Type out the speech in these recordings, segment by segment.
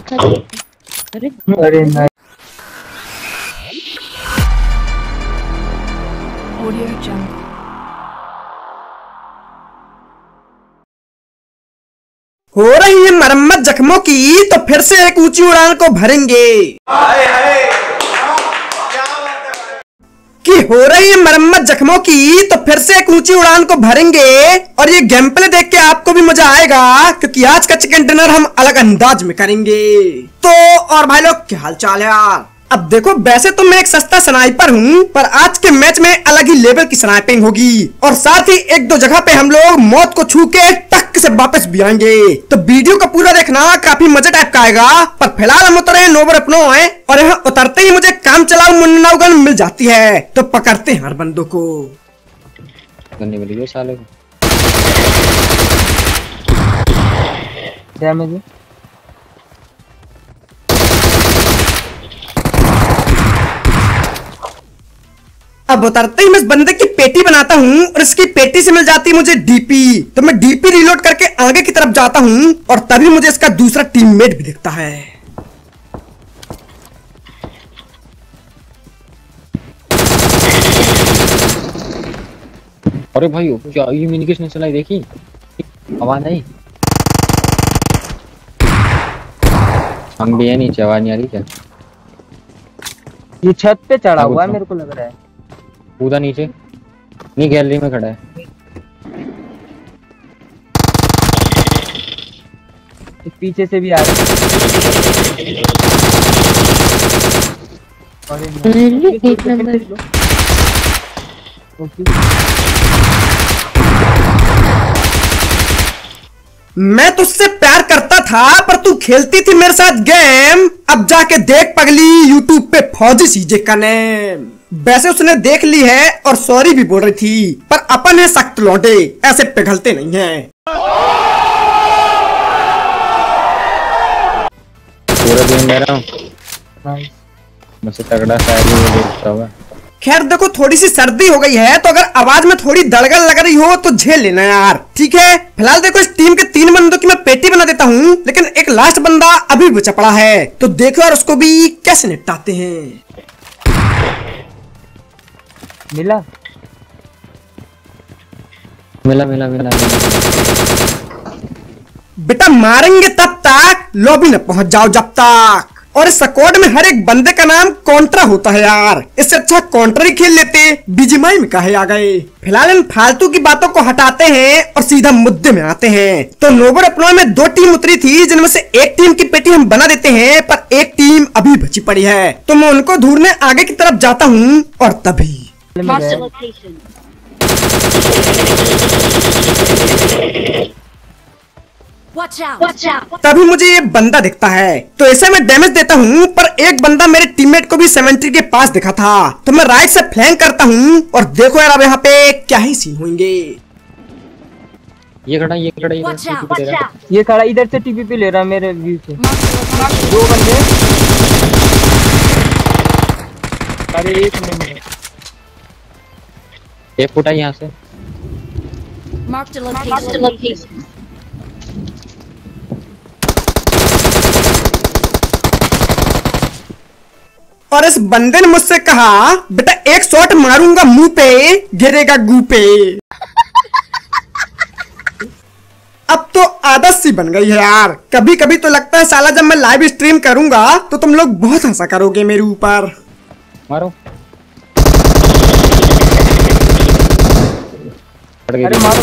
अरे अरे नहीं। Audio हो रही है मरम्मत जख्मों की तो फिर से एक ऊँची उड़ान को भरेंगे। कि हो रही है मरम्मत जख्मों की तो फिर से एक ऊँची उड़ान को भरेंगे, और ये गेम प्ले देख के आपको भी मज़ा आएगा, क्योंकि आज का चिकन डिनर हम अलग अंदाज में करेंगे। तो और भाई लोग, क्या हाल चाल है यार? अब देखो वैसे तो मैं एक सस्ता स्नाइपर हूँ पर आज के मैच में अलग ही लेवल की स्नाइपिंग होगी। और साथ ही एक दो जगह पे हम लोग मौत को छू के टक से वापस भी आएँगे। तो वीडियो का पूरा देखना काफ़ी मज़े टाइप का आएगा पर फ़िलहाल हम उतरे हैं नोबर अपनो है और यहाँ उतरते ही मुझे काम चलाओ मुन्ना गन मिल जाती है। तो पकड़ते हैं हर बंदों को। साले को। अब उतरते ही मैं इस बंदे की पेटी बनाता हूँ और इसकी पेटी से मिल जाती है मुझे डीपी। तो मैं डीपी रिलोड करके आगे की तरफ़ जाता हूँ और तभी मुझे इसका दूसरा टीममेट भी दिखता है। अरे भाई क्या ये मिनी किसने चलाई देखी? आवाज़ आई हम भी है नीचे आवाज़ नहीं आ रही क्या? ये छत पे चढ़ा हुआ है? मेरे को लग रहा है। कूदा नीचे। नहीं गैलरी में खड़ा है। पीछे से भी आ रहा है। एक नंबर मैं तुझसे प्यार करता था पर तू खेलती थी मेरे साथ गेम। अब जाके देख पगली यूट्यूब पे फौजी सीजे का नेम। वैसे उसने देख ली है और सॉरी भी बोल रही थी पर अपन है सख्त लौटे ऐसे पिघलते नहीं हैं। मुझसे तगड़ा देखता हुआ खैर देखो थोड़ी सी सर्दी हो गई है तो अगर आवाज़ में थोड़ी दड़गड़ लग रही हो तो झेल लेना यार ठीक है? फ़िलहाल देखो इस टीम के तीन बंदों की मैं पेटी बना देता हूँ लेकिन एक लास्ट बंदा अभी बचा पड़ा है तो देखो यार उसको भी कैसे निपटाते हैं। मिला? मिला मिला मिला। बेटा मारेंगे तब तक। लॉबी न पहुँच जाओ जब तक। और इस स्क्वाड में हर एक बंदे का नाम कॉन्ट्रा होता है यार। इससे अच्छा कॉन्ट्रा ही खेल लेते। बीजीमाई में काहे आ गए। फ़िलहाल इन फालतू की बातों को हटाते हैं और सीधा मुद्दे में आते हैं। तो नोबर अपनों में दो टीम उतरी थी जिनमें से एक टीम की पेटी हम बना देते हैं पर एक टीम अभी बची पड़ी है। तो मैं उनको ढूँढने आगे की तरफ़ जाता हूँ और तभी Mark the location. Watch out! Watch out! तभी मुझे ये बंदा दिखता है तो ऐसे मैं डैमेज देता हूँ पर एक बंदा मेरे टीममेट को भी सेवेंट्री के पास दिखा था तो मैं राइट से फ्लैंक करता हूँ और देखो यार अब यहाँ पे क्या ही सीन होंगे ये खड़ा ये खड़ा ये खड़ा! ये खड़ा। ये खड़ा इधर से टीपी पे ले रहा है मेरे व्यू से. दो बंदे अरे एक मिनट एक फुटा यहाँ से। Mark the location. Mark the location. और इस बंदे ने मुझसे कहा बेटा एक शॉट मारूँगा मुँह पे गिरेगा गू पे। अब तो आदत सी बन गई है यार। कभी कभी तो लगता है साला जब मैं लाइव स्ट्रीम करूँगा तो तुम लोग बहुत हंसा करोगे मेरे ऊपर। मारो पड़ गई। अरे मारो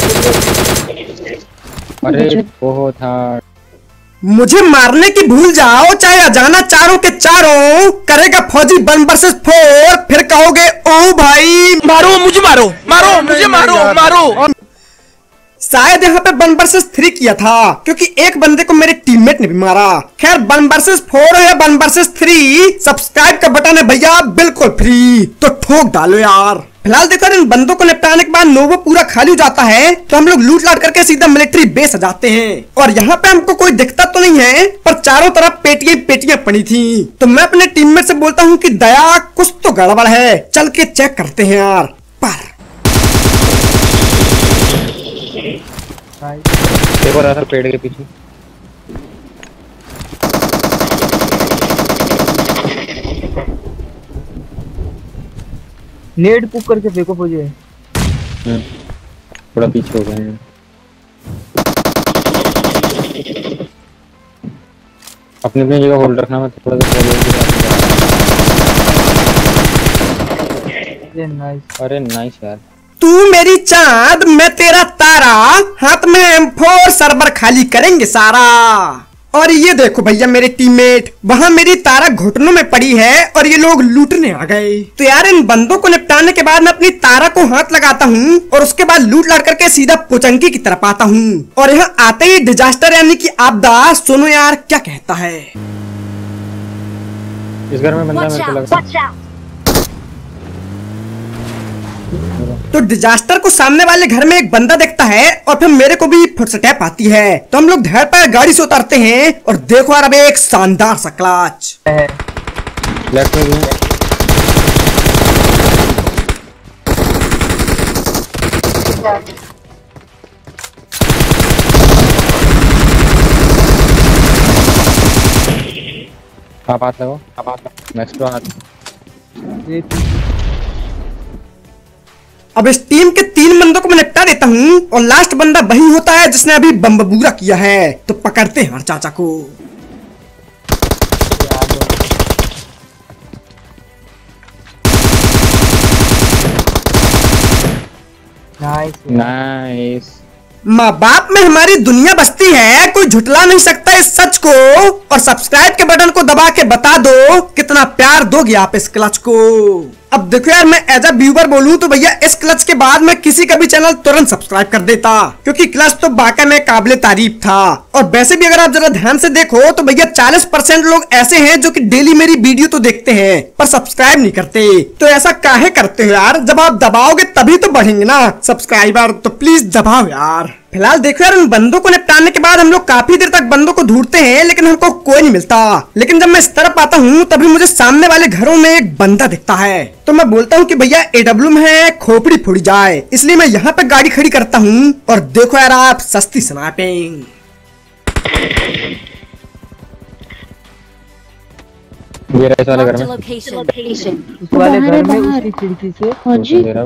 अरे बहुत हार्ड मुझे मारने की भूल जाओ चाहे अजाना चारों के चारों करेगा फौजी वन वर्सेस फोर फिर कहोगे ओ भाई मारो मुझे मारो मारो मुझे मारो मारो। शायद यहाँ पे वन वर्सेस थ्री किया था, क्योंकि एक बंदे को मेरे टीममेट ने भी मारा। खैर वन वर्सेस फोर है वन वर्सेस थ्री सब्सक्राइब का बटन है भैया, बिल्कुल फ्री तो ठोक डालो यार। फ़िलहाल देखो, इन बंदों को निपटाने के बाद नोवो पूरा खाली हो जाता है तो हम लोग लूट लाट करके सीधा मिलिट्री बेस आ जाते हैं। और यहाँ पे हमको कोई दिक्कत तो नहीं है, पर चारों तरफ़ पेटियाँ पेटियाँ पड़ी थी। तो मैं अपने टीममेट से बोलता हूँ कि दया, कुछ तो गड़बड़ है, चल के चेक करते हैं यार। पर एक और आता पेड़ के पीछे। नेट पुक करके फेंको भाई हम्म, थोड़ा पीछे हो गए हैं। अपनी अपनी जगह होल्ड रखना मैं थोड़ा सा ये नाइस अरे नाइस यार। तू मेरी चाँद मैं तेरा तारा। हाथ में M4 सर्वर खाली करेंगे सारा। और ये देखो भैया मेरे टीममेट वहाँ मेरी तारा घुटनों में पड़ी है और ये लोग लूटने आ गए। तो यार इन बंदों को निपटाने के बाद मैं अपनी तारा को हाथ लगाता हूँ और उसके बाद लूट लाट करके सीधा पुचंकी की तरफ़ आता हूँ। और यहाँ आते ही डिजास्टर यानी कि आपदा सुनो यार क्या कहता है। इस घर में बंदा मेरे को लगता Watch out! तो डिजास्टर को सामने वाले घर में एक बंदा देखता है और फिर मेरे को भी फुटस्टेप आती है। तो हम लोग धैर पर गाड़ी से उतारते हैं और देखो यार अब एक शानदार सा क्लच लेफ़्ट में भी आप हाथ लगाओ। आप हाथ लगाओ। नेक्स्ट हाथ ये अब इस टीम के तीन बंदों को मैं निपटा देता हूँ और लास्ट बंदा वही होता है जिसने अभी बम्बूरा किया है। तो पकड़ते हैं चाचा को। नाइस नाइस माँ बाप में हमारी दुनिया बसती है कोई झुटला नहीं सकता इस सच को। और सब्सक्राइब के बटन को दबा के बता दो कितना प्यार दोगे आप इस क्लच को। अब देखो यार, मैं एज अ व्यूवर बोलूँ तो भैया, इस क्लच के बाद मैं किसी का भी चैनल तुरंत सब्सक्राइब कर देता। क्योंकि क्लच तो बाका में काबिल तारीफ़ था। और वैसे भी अगर आप जरा ध्यान से देखो तो भैया 40 परसेंट लोग ऐसे हैं जो कि डेली मेरी वीडियो तो देखते हैं, पर सब्सक्राइब नहीं करते। तो ऐसा काहे करते हो यार? जब आप दबाओगे तभी तो बढ़ेंगे ना। सब्सक्राइबर तो प्लीज़ दबाओ यार। फ़िलहाल देखो यार उन बंदों को निपटाने के बाद हम लोग काफ़ी देर तक बंदों को ढूंढते हैं लेकिन हमको कोई नहीं मिलता। लेकिन जब मैं इस तरफ़ आता हूँ तभी मुझे सामने वाले घरों में एक बंदा दिखता है। तो मैं बोलता हूँ कि भैया एडब्ल्यू में है खोपड़ी फोड़ी जाए। इसलिए मैं यहाँ पे गाड़ी खड़ी करता हूँ और देखो यार आप सस्ती स्नैपिंग ये रहा इस वाले घर में। Location. वाले घर में। उसकी खिड़की से फौजी दे रहा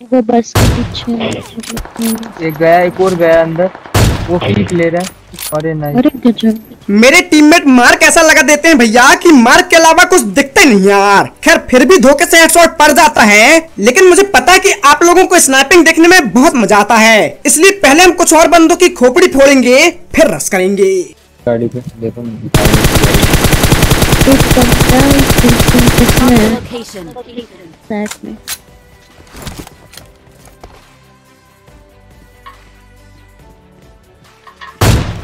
वो बस के पीछे एक गया एक और गया अंदर। वो पीक ले रहा है। अरे नाइस अरे गजब। मेरे टीममेट मार्क ऐसा लगा देते हैं भैया कि मार्क के अलावा कुछ दिखते नहीं यार। खैर फिर भी धोखे से हेडशॉट पड़ जाता है लेकिन मुझे पता है कि आप लोगों को स्नैपिंग देखने में बहुत मज़ा आता है। इसलिए पहले हम कुछ और बंदों की खोपड़ी फोड़ेंगे फिर रस करेंगे। गाड़ी पे देखो एक बंदा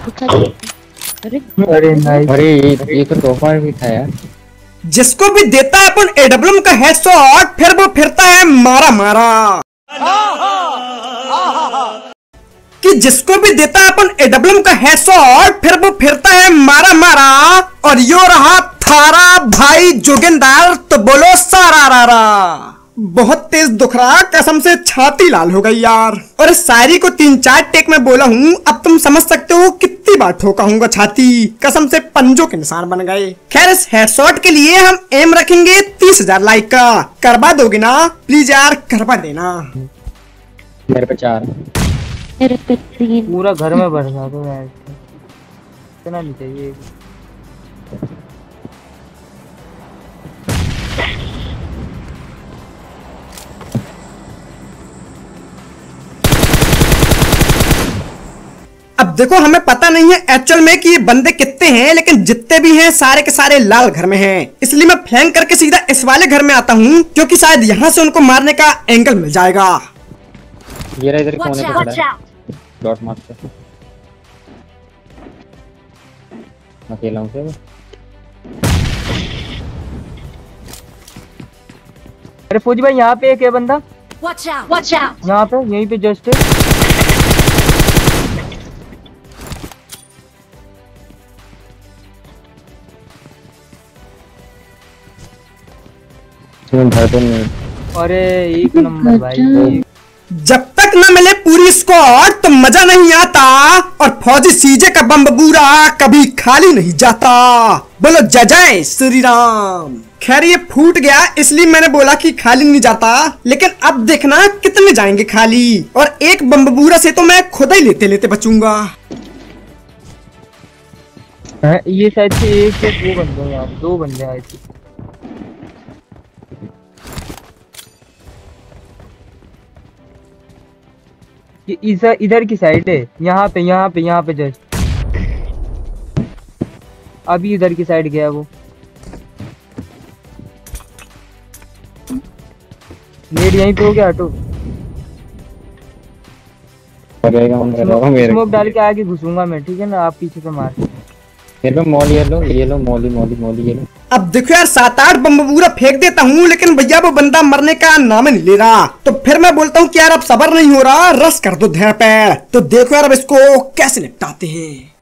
अरे अरे अरे ये ये तो तोहफा भी था यार। जिसको भी देता है अपन एडब्ल्यूएम का हेडशॉट फिर वो फिरता है मारा मारा। कि जिसको भी देता है अपन एडब्ल्यूएम का है सो हेडशॉट फिर वो फिरता है मारा मारा। और यो रहा थारा भाई जोगिंदर तो बोलो सारा रारा। बहुत तेज दुख रहा कसम से छाती लाल हो गई यार। और इस शायरी को तीन चार टेक में बोला हूँ अब तुम समझ सकते हो कितनी बार ठोका हूँ छाती। कसम से पंजों के निशान बन गए। खैर इस हेडशॉट के लिए हम एम रखेंगे तीस हज़ार लाइक का। करवा दोगे ना? प्लीज़ यार करवा देना। मेरे पे चार। मेरे पे तीन। पूरा घर में बरसा दो यार। इतना नहीं चाहिए। अब देखो हमें पता नहीं है एक्चुअल में कि ये बंदे कितने हैं लेकिन जितने भी हैं सारे के सारे लाल घर में हैं। इसलिए मैं फ्लैंक करके सीधा इस वाले घर में आता हूँ क्योंकि शायद यहाँ से उनको मारने का एंगल मिल जाएगा। ये इधर कोने पे खड़ा है। डॉट अकेला हूँ क्या अरे फौजी भाई यहाँ पे एक है बंदा! यहाँ पे यहीं पे जस्ट इसमें भर तो नहीं अरे एक नंबर भाई। जब तक न मिले पूरी स्क्वाड तो मज़ा नहीं आता। और फौजी सीजे का बम बूरा कभी खाली नहीं जाता। बोलो जय जय श्री राम खैर ये फूट गया इसलिए मैंने बोला कि खाली नहीं जाता। लेकिन अब देखना कितने जाएँगे खाली। और एक बम्बूरा से तो मैं खुद ही लेते लेते बचूँगा। ये शायद से एक या दो बंदे हैं आप दो बंदे आए थे ये इधर इधर की साइड है। यहाँ पे यहाँ पे यहाँ पे जस्ट। अभी इधर की साइड गया वो। नेट यहीं पे हो गया ऑटो स्मोक डाल के आगे घुसूँगा मैं ठीक है ना? आप पीछे से मार। मेरे पे मॉल ये लो ये लो मॉली मॉली मॉली ये लो। अब देखो यार सात आठ बम्बूरा फेंक देता हूँ लेकिन भैया वो बंदा मरने का नाम नहीं ले रहा। तो फिर मैं बोलता हूँ कि यार अब सबर नहीं हो रहा रस कर दो धैर पैर तो देखो यार अब इसको कैसे निपटाते हैं।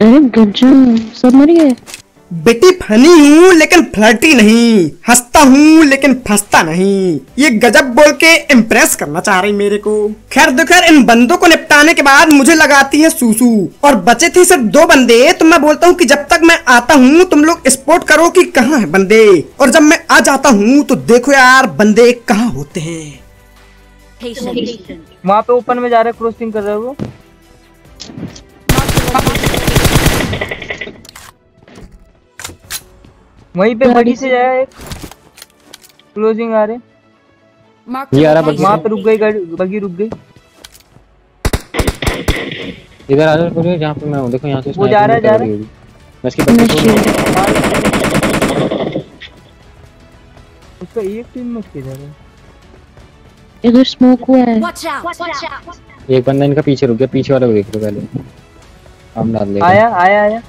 अरे गजब सब मर गए। बेटी फनी हूँ लेकिन फ्लर्टी नहीं। हंसता हूँ लेकिन फंसता नहीं। ये गजब बोल के इम्प्रेस करना चाह रही मेरे को। खैर देखो यार इन बंदों को निपटाने के बाद मुझे लगाती है सूसू। और बचे थे सिर्फ़ दो बंदे तो मैं बोलता हूँ कि जब तक मैं आता हूँ तुम लोग स्पोर्ट करो कि कहाँ है बंदे। और जब मैं आ जाता हूँ तो देखो यार बंदे कहाँ होते हैं। वहाँ पे ओपन में जा रहे क्रॉसिंग कर रहे हो वहीं पे बड़ी से जाया एक। क्लोजिंग आ रहे। ये आ रहा location. वहाँ पे रुक गई गाड़ी बगी रुक गई। इधर आ जाओ पूरे जहाँ पे मैं हूँ। देखो यहाँ से वो जा रहा है, जा रहा है। मैं इसकी पत्नी छोड़ उसका एक टीम में किधर है? इधर स्मोक हुआ है! Watch out! एक बंदा इनका पीछे रुक गया पीछे वाले को देख लो पहले। हम डाल लेगा आया आया आया।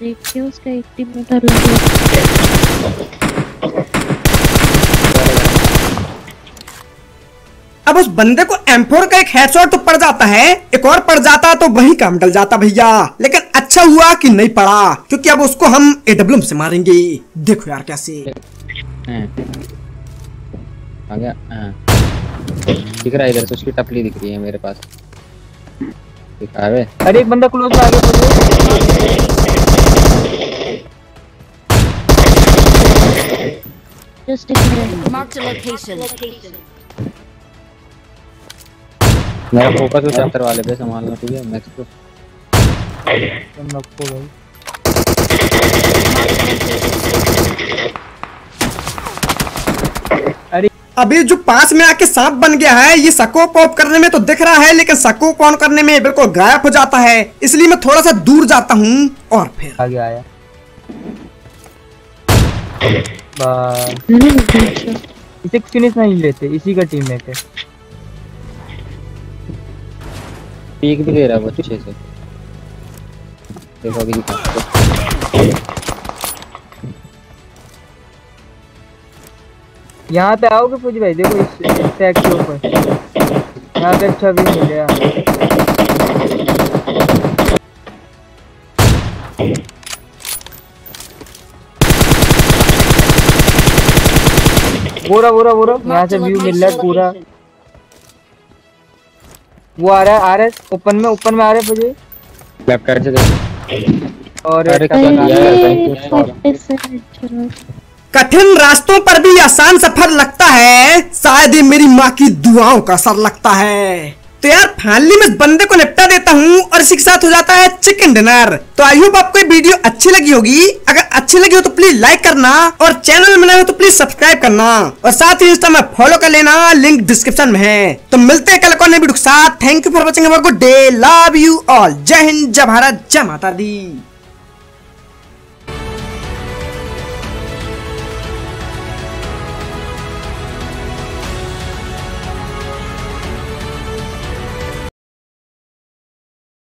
देखिए उसका एक टीम में अब उस बंदे को M4 का एक हेडशॉट तो पड़ जाता है एक और पड़ जाता तो वही काम डल जाता भैया। लेकिन अच्छा हुआ कि नहीं पड़ा क्योंकि अब उसको हम एडब्ल्यूएम से मारेंगे। देखो यार कैसे। आ गया हाँ। दिख रहा है इधर से उसकी टपली दिख रही है मेरे पास। दिखा है अरे एक बंदा क्लोज में आ गया। मुझे जस्ट एक मिनट Marked a location. मेरा फोकस उस अंतर वाले पे संभालना ठीक है? मैक्स को। तुम रखो भाई अरे अभी जो पास में आके सांप बन गया है ये सको पॉप करने में तो दिख रहा है लेकिन सको पॉन करने में बिल्कुल गायब हो जाता है। इसलिए मैं थोड़ा सा दूर जाता हूँ और फिर। आगे आया। देखा इसे फिनिश नहीं लेते इसी का टीममेट है। पीक भी दे रहा है वो अच्छे से। देखो अभी यहाँ पे आओगे पूछ भाई? देखो इस टैग के ऊपर। यहाँ पे अच्छा भी मिल गया। बोरा बोरा बोरा यहाँ से व्यू मिल रहा है पूरा। वो आ रहा है आ रहा है ओपन में ओपन में आ रहा है मुझे। लेफ़्ट साइड से देख और अरे है। कठिन रास्तों पर भी आसान सफ़र लगता है शायद ही मेरी माँ की दुआओं का असर लगता है। तो यार फाइनली मैं इस बंदे को निपटा देता हूँ और इसी के साथ हो जाता है चिकन डिनर तो आई होप आपको ये वीडियो अच्छी लगी होगी। अगर अच्छी लगी हो तो प्लीज़ लाइक करना और चैनल में नए हो तो प्लीज़ सब्सक्राइब करना। और साथ ही इंस्टा में फॉलो कर लेना लिंक डिस्क्रिप्शन में है। तो मिलते हैं कल को नए वीडियो के साथ। Thank you for watching good day love you all जय हिंद, जय भारत, जय माता दी।